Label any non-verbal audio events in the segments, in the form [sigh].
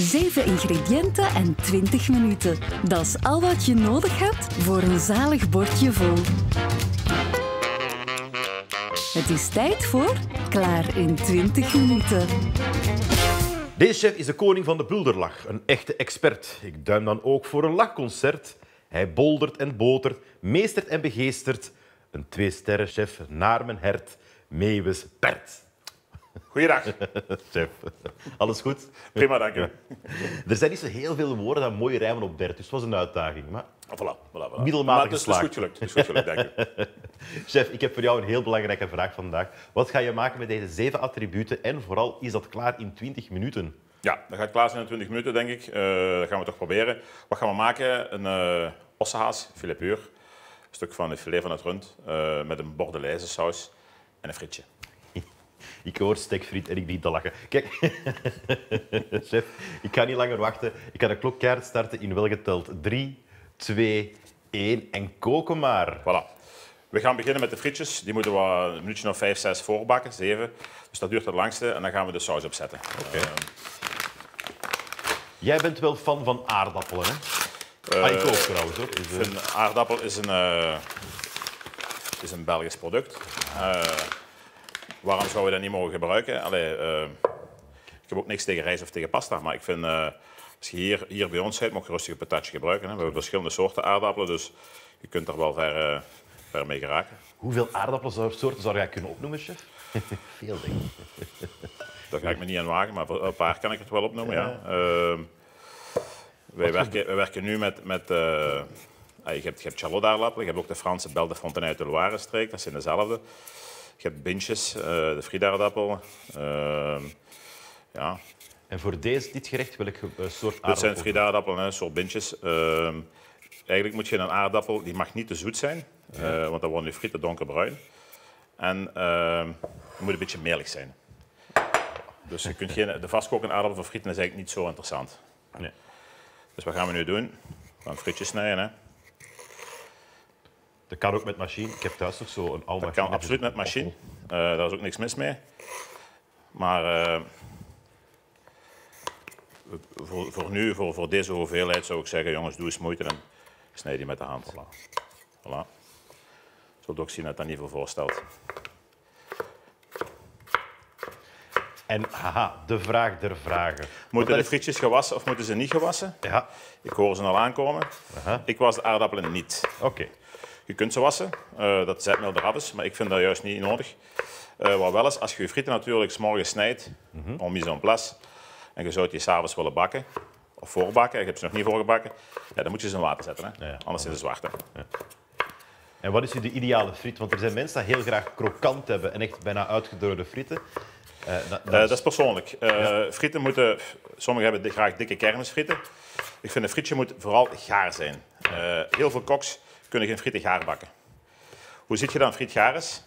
7 ingrediënten en 20 minuten. Dat is al wat je nodig hebt voor een zalig bordje vol. Het is tijd voor Klaar in 20 minuten. Deze chef is de koning van de bulderlach, een echte expert. Ik duim dan ook voor een lachconcert. Hij boldert en botert, meestert en begeestert. Een twee-sterren-chef naar mijn hert, Meeuwis Bert. Goeiedag. [laughs] Chef, alles goed? Prima, dank u. [laughs] Er zijn niet zo heel veel woorden dat mooi rijmen op Bert, dus het was een uitdaging. Maar Voilà, voilà, voilà. Middelmatig Maar het is, het is geslaagd. goed gelukt. Het is goed gelukt, dank u. [laughs] chef, ik heb voor jou een heel belangrijke vraag vandaag. Wat ga je maken met deze zeven attributen en vooral, is dat klaar in 20 minuten? Ja, dat gaat klaar zijn in 20 minuten, denk ik. Eh, dat gaan we toch proberen. Wat gaan we maken? Een uh, ossehaas, filet puur. Een stuk van het filet van het rund eh, met een bordelaise saus en een frietje. Ik hoor stekfriet en ik begin te lachen. Kijk, [laughs] chef, ik ga niet langer wachten. Ik ga de klok keihard starten in welgeteld 3, 2, 1 en koken maar. Voilà. We gaan beginnen met de frietjes. Die moeten we een minuutje of 5, 6 voorbakken, 7. Dus dat duurt het langste en dan gaan we de saus opzetten. Eh, Jij bent wel fan van aardappelen, hè? ah, ik ook trouwens, hoor. Dus, Ik vind aardappel is een, eh, is een Belgisch product. Waarom zouden we dat niet mogen gebruiken? Allee, eh, ik heb ook niks tegen rijst of tegen pasta, maar ik vind, eh, als je hier, hier bij ons bent, mag je rustig een patatje gebruiken. Hè. We hebben verschillende soorten aardappelen, dus je kunt er wel ver, eh, ver mee geraken. Hoeveel aardappelsoorten zou jij kunnen opnoemen, chef? [laughs] Veel, denk ik. [laughs] Daar ga ik me niet aan wagen, maar voor een paar kan ik het wel opnoemen. Ja. Ehm, wij, werken, wij werken nu met... met eh, ah, je hebt, je hebt je hebt ook de Franse Belle de Fontenay uit de Loire-streek, dat zijn dezelfde. Je hebt bintjes, eh, de frietaardappel. Ehm, ja, En voor deze, dit gerecht, welke eh, soort dit zijn aardappel? frietaardappelen, een soort bintjes. Ehm, eigenlijk moet je een aardappel, die mag niet te zoet zijn, eh, want dan worden je frieten donkerbruin. En ehm die moet een beetje melig zijn. Dus je kunt geen, de vastkokende aardappel voor frieten is eigenlijk niet zo interessant. Nee. Dus wat gaan we nu doen? We gaan frietjes snijden. Hè. Dat kan ook met machine. Ik heb thuis nog zo een oude Dat kan absoluut met machine. Eh, daar is ook niks mis mee. Maar eh, voor, voor nu, voor, voor deze hoeveelheid, zou ik zeggen, jongens, doe eens moeite en snijd die met de hand. Voilà. Voilà. Zult ook zien dat dat niet veel voorstelt. En haha, de vraag der vragen. Moeten de frietjes gewassen of moeten ze niet gewassen? Ja, Ik hoor ze al aankomen. Aha. Ik was de aardappelen niet. oké. Je kunt ze wassen, eh, dat zetmeel eraf is, maar ik vind dat juist niet nodig. Eh, wat wel is, als je je frieten natuurlijk 's morgens snijdt, om mise en place, en je zou die s'avonds willen bakken, of voorbakken, en je hebt ze nog niet voorgebakken, ja, dan moet je ze in water zetten, hè? Ja. anders zijn ze zwart. Hè? En wat is de ideale friet? Want er zijn mensen die heel graag krokant hebben en echt bijna uitgedroogde frieten. Eh, dat, dat is persoonlijk. Frieten moeten, sommigen hebben graag dikke kermisfrieten. Ik vind een frietje moet vooral gaar zijn. Heel veel koks kunnen geen frieten gaar bakken. Hoe ziet je dan friet gaar is?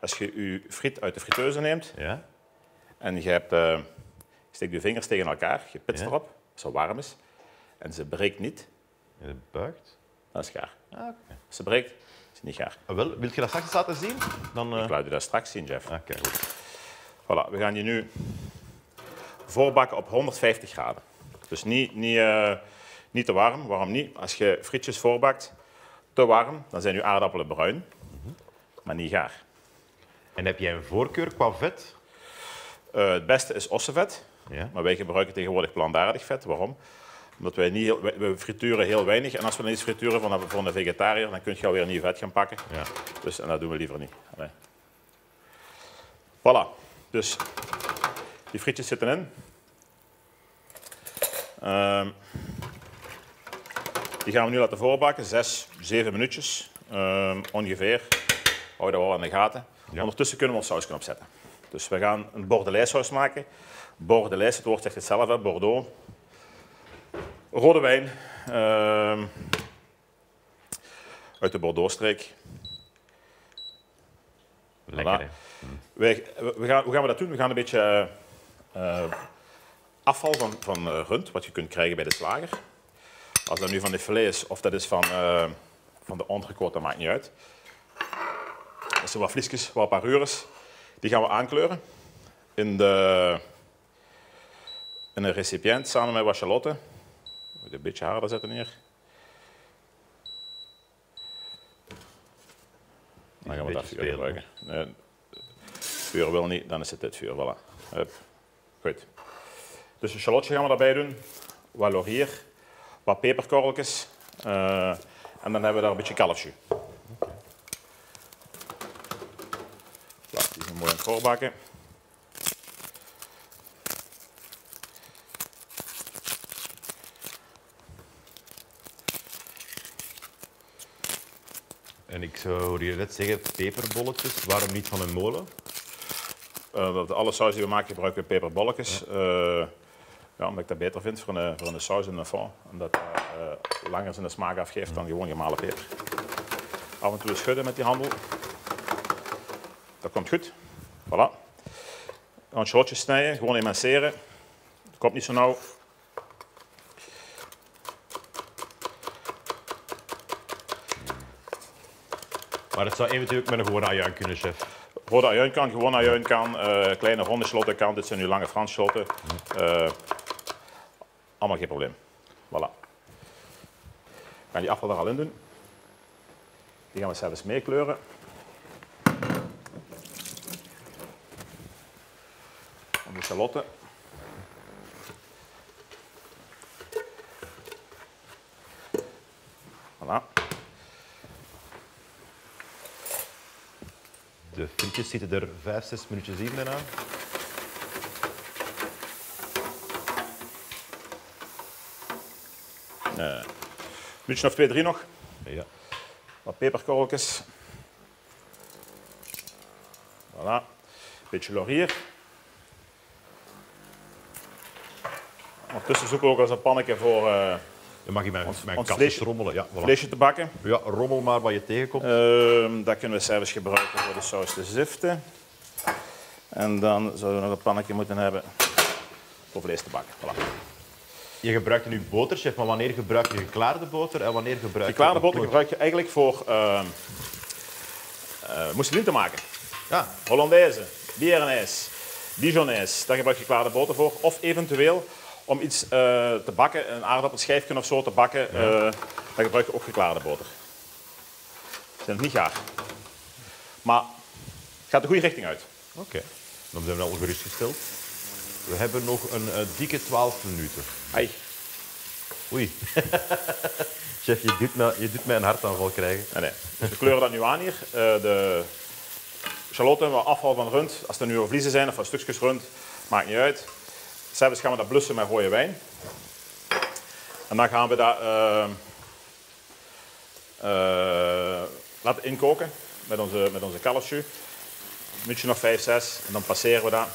Als je je friet uit de friteuse neemt, Ja? En je hebt, eh, je steekt je vingers tegen elkaar, je pitst Ja. erop, als het warm is. En ze breekt niet, En het buigt. dan is gaar. Ah, oké. Als ze breekt, is het niet gaar. Ah, wel, wil je dat straks laten zien? Dan, eh, Ik laat je dat straks zien, Jeff. ah, goed. Voilà, we gaan die nu voorbakken op 150 graden. Dus niet, niet, eh, niet te warm. Waarom niet? Als je frietjes voorbakt te warm, dan zijn je aardappelen bruin, maar niet gaar. En heb jij een voorkeur qua vet? Eh, het beste is ossenvet. Ja. Maar wij gebruiken tegenwoordig plantaardig vet. Waarom? Omdat wij niet heel, we frituren heel weinig. En als we dan iets frituren van een, voor een vegetariër, dan kun je alweer nieuw vet gaan pakken. Ja. Dus, en dat doen we liever niet. Allee. Voilà. Dus die frietjes zitten in. Ehm, die gaan we nu laten voorbakken. Zes, zeven minuutjes ehm, ongeveer. Hou dat wel aan de gaten. Ondertussen kunnen we ons saus opzetten. Dus we gaan een bordelaissaus maken. Bordelaise, het woord zegt het zelf, hè, Bordeaux. Rode wijn. ehm, uit de Bordeaux-streek. Lekker, Voilà. Wij, we gaan, hoe gaan we dat doen? We gaan een beetje eh, eh, afval van, van eh, rund, wat je kunt krijgen bij de slager. Als dat nu van de filet is of dat is van, eh, van de entrecote, dat maakt niet uit. Dat zijn wat vliesjes, wat parures. Die gaan we aankleuren in de, in een recipiënt samen met wat shalotten. Moet een beetje harder zetten hier. Dan gaan we dat vuur gebruiken. Nee, vuur wil niet, dan is het dit vuur. Voilà. Hup. Goed. Dus een shallotje gaan we daarbij doen. Wat laurier, wat peperkorreltjes. eh, en dan hebben we daar een beetje kalfsjus. Ja, die mooi aan het voorbakken. En ik zou hoorde je net zeggen, peperbolletjes. Waarom niet van een molen? Dat alle saus die we maken gebruiken we peperbolletjes. Eh, ja, omdat ik dat beter vind voor een, voor een saus in een fond. Omdat dat eh, langer zijn smaak afgeeft dan gewoon gemalen peper. Af en toe schudden met die handel. Dat komt goed. Voilà. Dan shotjes snijden, gewoon emanceren. Dat komt niet zo nauw. Maar het zou eventueel ook met een gewone ajuin kunnen, chef. Rode ajuin kan, gewone ajuin kan, eh, kleine ronde slotten kan. Dit zijn nu lange Frans slotten. Allemaal geen probleem. Voilà. Ik ga die afval er al in doen. Die gaan we zelfs meekleuren. En de shalotten. Voilà. De frietjes zitten er vijf, zes minuutjes in bijna. Een minuutje of twee, drie nog. Ja. Wat peperkorreltjes. Voilà. Beetje laurier. Ondertussen zoeken we ook eens een pannetje voor eh Dan mag je mijn, mijn ons kasten vleesje- rommelen. Ja, voilà. vleesje te bakken. ja, rommel maar wat je tegenkomt. Ehm, dat kunnen we zelfs gebruiken voor de saus te ziften. En dan zouden we nog een pannetje moeten hebben voor vlees te bakken. Voilà. Je gebruikt nu boter, chef, maar wanneer gebruik je geklaarde boter en wanneer gebruik je... Geklaarde boter gebruik je eigenlijk voor eh, mousseline te maken. Ja, Hollandaise, Bierenijs, Dijonijs, daar gebruik je geklaarde boter voor. Of eventueel om iets eh, te bakken, een aardappelschijfje of zo te bakken, eh daar gebruik je ook geklaarde boter. Ze zijn niet gaar. Maar het gaat de goede richting uit. oké. Dan zijn we al gerustgesteld. We hebben nog een eh, dikke 12 minuten. Ai. Oei. [laughs] chef, je doet, me, je doet mij een hartaanval krijgen. Nee, nee. Dus we kleuren dat nu aan hier. Eh, de shalotten, wat afval van rund, als er nu vliezen zijn of stukjes rund, maakt niet uit. Zelfs gaan we dat blussen met rode wijn. En dan gaan we dat eh, eh, laten inkoken met onze, met onze. Een minuutje nog 5, 6 en dan passeren we dat.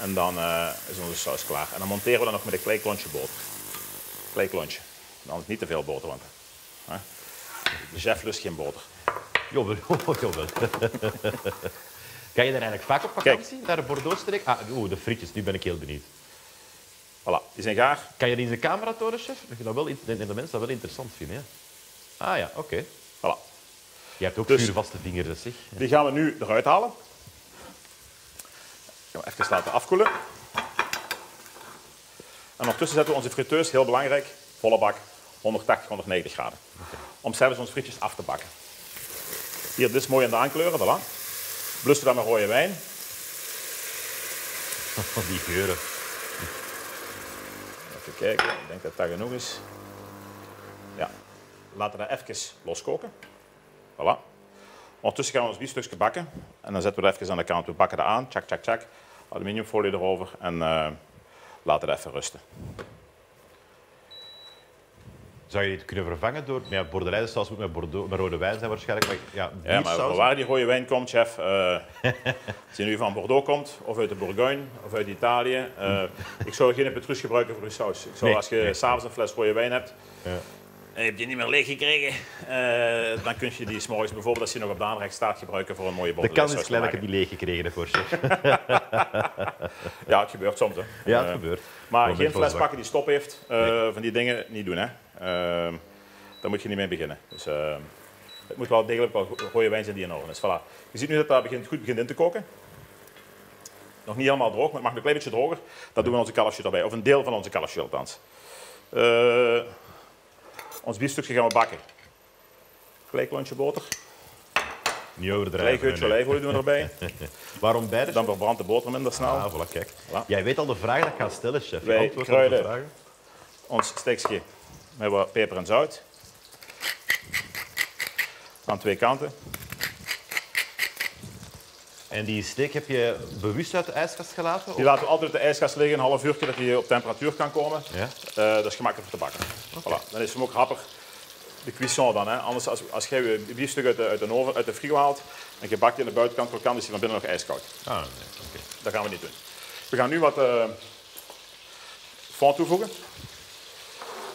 En dan eh, is onze saus klaar. En dan monteren we dat nog met een klein klontje boter. Klein klontje. Dan niet te veel boter, want hè, de chef lust geen boter. Jawel, [laughs] jawel. Ga je daar eigenlijk vaak op vakantie, naar de Bordeaux-streek? Ah, oeh, de frietjes, nu ben ik heel benieuwd. Voilà, die zijn gaar. Kan je die in de camera tonen, chef? Dat je dat wel, in- de, de mensen dat wel interessant vinden, ja. Ah ja, oké. Voilà. Je hebt ook Dus- vuurvaste vingers, zeg. Die gaan we nu eruit halen. Gaan we even laten afkoelen. En ondertussen zetten we onze friteus, heel belangrijk, volle bak, 180, 190 graden. Om zelfs onze frietjes af te bakken. Hier, dit is mooi aan de aankleuren, voilà. Blussen we dat met rode wijn. Die geuren. Even kijken, ik denk dat dat genoeg is. Ja, laten we dat even loskoken. Voilà. Ondertussen gaan we ons biefstukje bakken. En dan zetten we dat even aan de kant. We bakken dat aan, tjak, tjak, tjak. Aluminiumfolie erover en eh, laten het even rusten. Zou je dit kunnen vervangen door... Ja, bordelijzensaus moet met, Bordeaux, met rode wijn zijn waarschijnlijk. Maar ja, Ja, maar waar die rode wijn komt, chef, eh, [laughs] als je nu van Bordeaux komt, of uit de Bourgogne, of uit Italië, eh, ik zou geen petrus gebruiken voor je saus. Ik zou, Nee, als je nee. s'avonds een fles rode wijn hebt, Ja. En je hebt die niet meer leeg gekregen, eh, dan kun je die s'morgens bijvoorbeeld, als je nog op de aanrecht staat, gebruiken voor een mooie De kans is klein dat ik niet leeg gekregen heb voor chef. Ja, het gebeurt soms. Hè. Ja, het Eh, gebeurt. Maar geen fles pakken die stop heeft, eh, van die dingen niet doen. Hè. Eh, daar moet je niet mee beginnen. Dus, eh, het moet wel degelijk wel go- rode wijn zijn die in orde is. Voilà. Je ziet nu dat dat begint, goed begint in te koken. nog niet helemaal droog, maar het mag een klein beetje droger. Dat doen we onze kalfsje erbij, of een deel van onze kalfsje althans. Uh, ons biefstukje gaan we bakken. Klein klontje boter. Niet overdrijven. Klein geutje olijfolie doen we erbij. [laughs] Waarom beide? Dan verbrandt de boter minder snel. Ah, voilà, kijk. Jij weet al de vraag dat ik ga stellen, chef. Wij Antwoord op de kruiden. vragen. Ons steekje met wat peper en zout. Aan twee kanten. En die steek heb je bewust uit de ijskast gelaten? Die laten we altijd op de ijskast liggen, een half uur, dat hij op temperatuur kan komen. Ja. Eh, dat is gemakkelijk te bakken. Dan is hem ook rapper. De cuisson dan. Hè. Anders, als, als jij je biefstuk uit de, uit de oven, uit de frigo haalt en je bakt die aan de buitenkant krokant, is hij van binnen nog ijskoud. Ah, nee. oké. Dat gaan we niet doen. We gaan nu wat uh, fond toevoegen.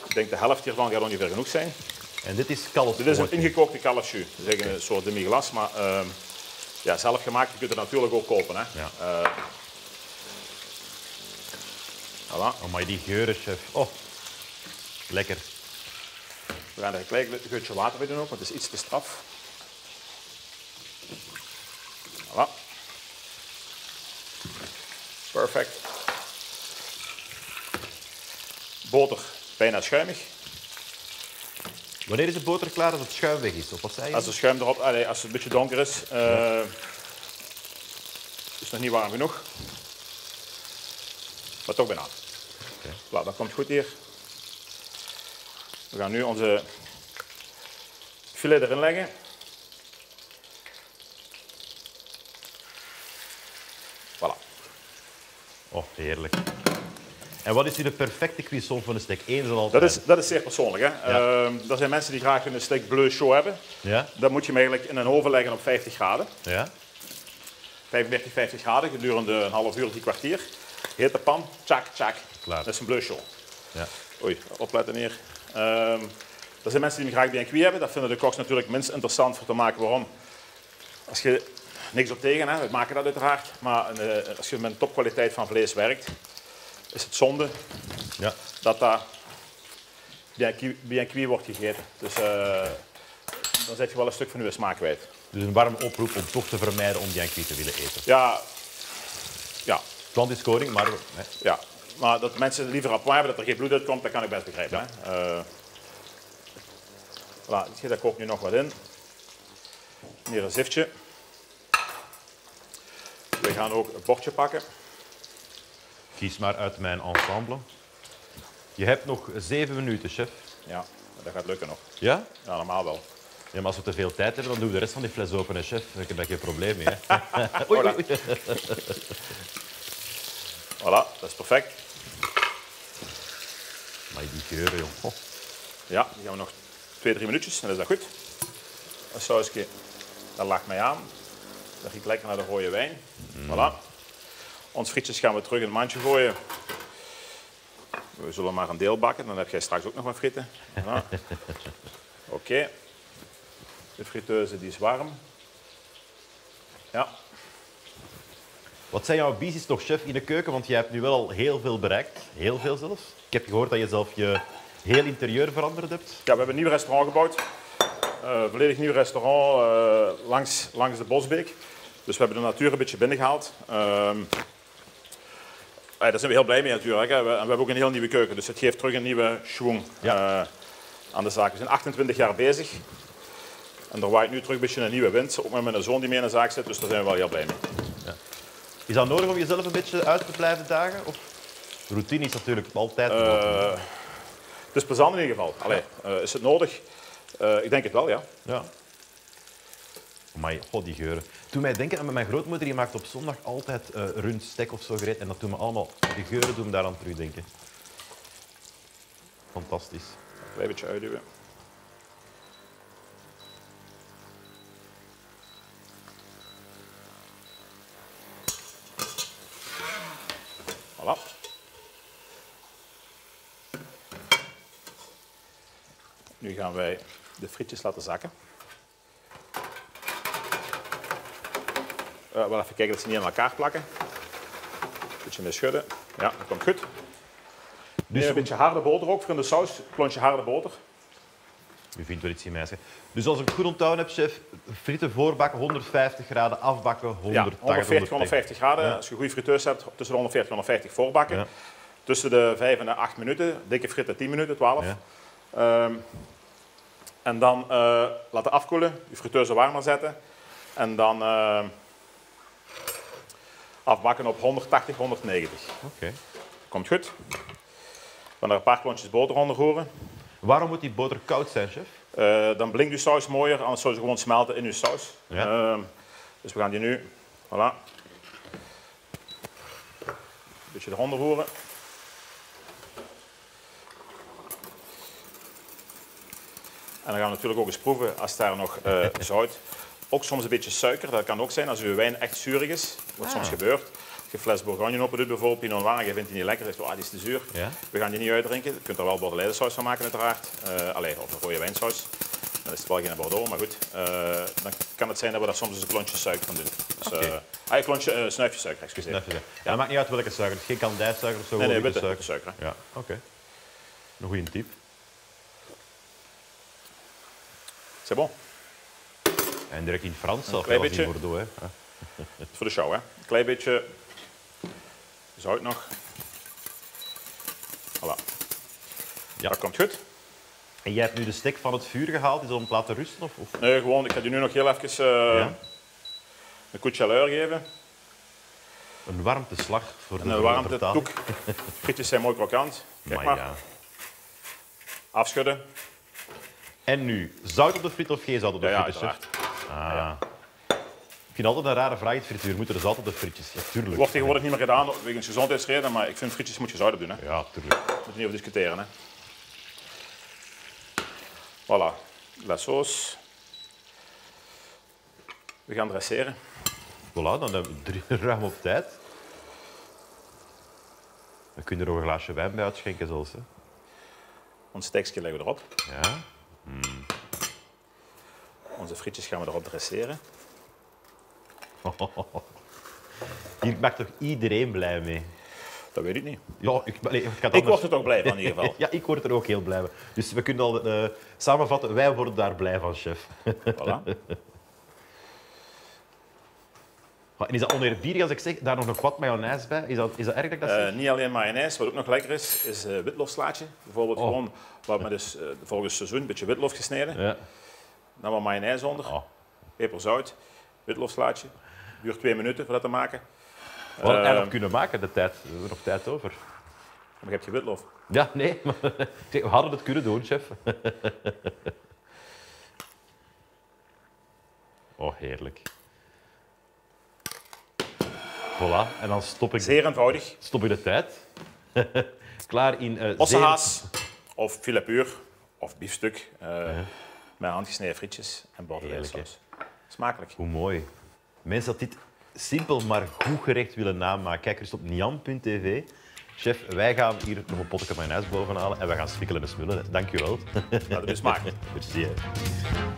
Ik denk de helft hiervan gaat ongeveer genoeg zijn. En dit is kalf. Dit is een ingekookte kalfsjus. Dat is een soort demi-glas, maar ehm, ja, zelf gemaakt. Je kunt het natuurlijk ook kopen. Hè. Ja. Eh, voilà. Oh, maar die geuren, chef. Oh, lekker. We gaan er een klein geutje water bij doen ook, want het is iets te straf. Voilà. Perfect. Boter, bijna schuimig. Wanneer is de boter klaar als het schuim weg is? Of wat zei je? Als de schuim erop, allee, als het een beetje donker is, eh, is het nog niet warm genoeg. Maar toch bijna. Oké. Voilà, dat komt goed hier. We gaan nu onze filet erin leggen. Voilà. Oh, heerlijk. En wat is nu de perfecte cuisson van een steak? Eén zal Dat altijd. is, dat is zeer persoonlijk. Hè? Ja. Ehm, er zijn mensen die graag een steak bleu chaud hebben. Ja? Dat moet je hem eigenlijk in een oven leggen op 50 graden. Ja? 35, 50 graden gedurende een half uur, drie kwartier. Hete pan, tjak, tjak. Klaar. Dat is een bleu chaud. Ja. Oei, opletten hier. Ehm er zijn mensen die hem graag bien hebben. Dat vinden de koks natuurlijk minst interessant voor te maken. Waarom? Als je niks op tegen, hè, we maken dat uiteraard. Maar eh, als je met een topkwaliteit van vlees werkt, is het zonde ja. dat dat bien cuit wordt gegeten. Dus eh, dan zet je wel een stuk van je smaak kwijt. Dus een warme oproep om toch te vermijden om Yankee te willen eten. Ja, ja, Plant is koning, maar... hè, ja. Maar dat mensen liever point hebben, dat er geen bloed uitkomt, dat kan ik best begrijpen. Hè? Eh, voilà, daar nu nog wat in. Hier een ziftje. We gaan ook een bordje pakken. Kies maar uit mijn ensemble. Je hebt nog zeven minuten, chef. Ja, dat gaat lukken nog. Ja? Ja, normaal wel. Ja, maar als we te veel tijd hebben, dan doen we de rest van die fles open, hè, chef. Ik heb daar geen probleem mee. Hè. [laughs] [laughs] oei. Voilà, dat is perfect. Maar die geuren, joh. Oh. Ja, die gaan we nog twee, drie minuutjes en dan is dat goed. Dat sausje, dat lacht mij aan. Dat giet lekker naar de rode wijn. Voilà. Ons frietjes gaan we terug in het mandje gooien. We zullen maar een deel bakken, dan heb jij straks ook nog wat frieten. Voilà. [laughs] Oké. De friteuse die is warm. Ja, Wat zijn jouw ambities nog, chef, in de keuken? Want jij hebt nu wel al heel veel bereikt. Heel veel zelfs. Ik heb gehoord dat je zelf je heel interieur veranderd hebt. Ja, we hebben een nieuw restaurant gebouwd. Eh volledig nieuw restaurant eh, langs, langs de Bosbeek. Dus we hebben de natuur een beetje binnengehaald. Eh, daar zijn we heel blij mee natuurlijk. Hè. We, en we hebben ook een heel nieuwe keuken. Dus het geeft terug een nieuwe schwung Ja. aan de zaak. We zijn 28 jaar bezig. En er waait nu terug een beetje een nieuwe wind. Ook met mijn zoon die mee in de zaak zit. Dus daar zijn we wel heel blij mee. Is dat nodig om jezelf een beetje uit te blijven dagen? Of routine is natuurlijk altijd. Eh, het is plezant in ieder geval. Allee, eh, is het nodig? Eh, ik denk het wel, ja. Ja. Maar god, die geuren. Toen mij denken aan mijn grootmoeder, die maakt op zondag altijd rundstek of zo gereed. En dat doen we allemaal. Die geuren doen me daaraan terugdenken. Fantastisch. Een klein beetje uitduwen. Voilà. Nu gaan wij de frietjes laten zakken. Eh, wel even kijken dat ze niet aan elkaar plakken. Beetje mee schudden. Ja, dat komt goed. Dus een beetje harde boter ook voor in de saus. Een klontje harde boter. U vindt wel iets in meisje. Dus als ik het goed onthouden heb, chef, frieten voorbakken 150 graden, afbakken 180, Ja, 140, 150. 150 graden. Als je goede friteus hebt, tussen de 140 en 150 voorbakken. Ja. Tussen de 5 en de 8 minuten. Dikke fritten 10 minuten, 12. Ja. Ehm, en dan eh, laten afkoelen, je friteuse warmer zetten. En dan eh, afbakken op 180, 190. Oké. Komt goed. Dan er een paar klontjes boter onder roeren. Waarom moet die boter koud zijn, chef? Eh, dan blinkt uw saus mooier, anders zou ze gewoon smelten in uw saus. Ja. Ehm, dus we gaan die nu, voilà. Een beetje eronder roeren. En dan gaan we natuurlijk ook eens proeven als daar nog eh, zout. Ook soms een beetje suiker, dat kan ook zijn als uw wijn echt zuurig is. Wat soms gebeurt. Je fles Bourgogne open doet, bijvoorbeeld Pinot Noir, je vindt die niet lekker, zegt ah, die is te zuur. Ja. We gaan die niet uitdrinken. Je kunt er wel bordeleidensaus van maken uiteraard. Eh allee, of een rode wijnsaus. Dan is het wel geen Bordeaux, maar goed. Eh, dan kan het zijn dat we daar soms een klontje suiker van doen. Dus, Oké. eh, ah, een klontje, snuifje suiker, excuseer. Ja, dat maakt niet uit welke suiker. Geen kandijsuiker of zo. Nee, nee, witte suiker. suiker. Ja, oké. Een goede tip. C'est bon. En direct in Frans zelf, klein ja, als in. Bordeaux. Hè. Dat [laughs] voor de show, hè. Een klein beetje zout nog. Voilà. Ja. Dat komt goed. En jij hebt nu de stek van het vuur gehaald, is dat om te laten rusten? Of, of? Nee, gewoon, ik ga die nu nog heel even eh, Ja? een coup chaleur geven. Een warmteslag voor de een warmte vertaling. toek. Frietjes zijn mooi krokant. Kijk Maar maar. ja. Afschudden. En nu, zout op de friet of geen zout op de Ja, ja, friet? uiteraard. Ah. Ik vind altijd een rare vraag het frituur. Moeten er zout op de frietjes? Ja, tuurlijk. Wordt tegenwoordig niet meer gedaan wegens gezondheidsreden, maar ik vind frietjes moet je zout op doen. Hè. Daar Ja, tuurlijk. moet je niet over discussiëren. Hè. Voilà, la sauce. We gaan dresseren. Voilà, dan hebben we drie, [laughs] ruim op tijd. Dan kun je er nog een glaasje wijn bij uitschenken zelfs. Hè. Ons steekje leggen we erop. Ja. Onze frietjes gaan we erop dresseren. [laughs] Hier maakt toch iedereen blij mee? Dat weet ik niet. Ja, ik, nee, ik, word er toch blij van in ieder [laughs] geval. Ja, ik word er ook heel blij van. Dus we kunnen al eh, samenvatten, wij worden daar blij van, chef. Voilà. [laughs] En is dat oneerbiedig als ik zeg, daar nog een kwad mayonaise bij? Is dat, is dat erg dat ik dat Eh, zeg? niet alleen mayonaise, wat ook nog lekker is, is eh witlofslaatje. Bijvoorbeeld Oh. gewoon wat met dus, eh, volgens seizoen een beetje witlof gesneden. Ja. Dan wat mayonaise onder, Oh. peper, zout, witlofslaatje. Duurt twee minuten voor dat te maken. We hadden het Eh, eigenlijk kunnen maken, de tijd. We hebben nog tijd over. Maar je hebt je witlof. Ja, nee, [laughs] maar we hadden het kunnen doen, chef. [laughs] Oh, heerlijk. Voilà, en dan stop ik, Zeer eenvoudig. stop ik de tijd. [laughs] Klaar in... eh Ossehaas of filet of biefstuk eh, met handgesneden frietjes en bordeleisaus. Smakelijk. Hoe mooi. Mensen dat dit simpel maar goed gerecht willen namaken, kijk eens op niam.tv. Chef, wij gaan hier nog een potje mayonaise boven halen en we gaan spikkelen en smullen. Dank je wel. Laten we smaken. Merci. hè.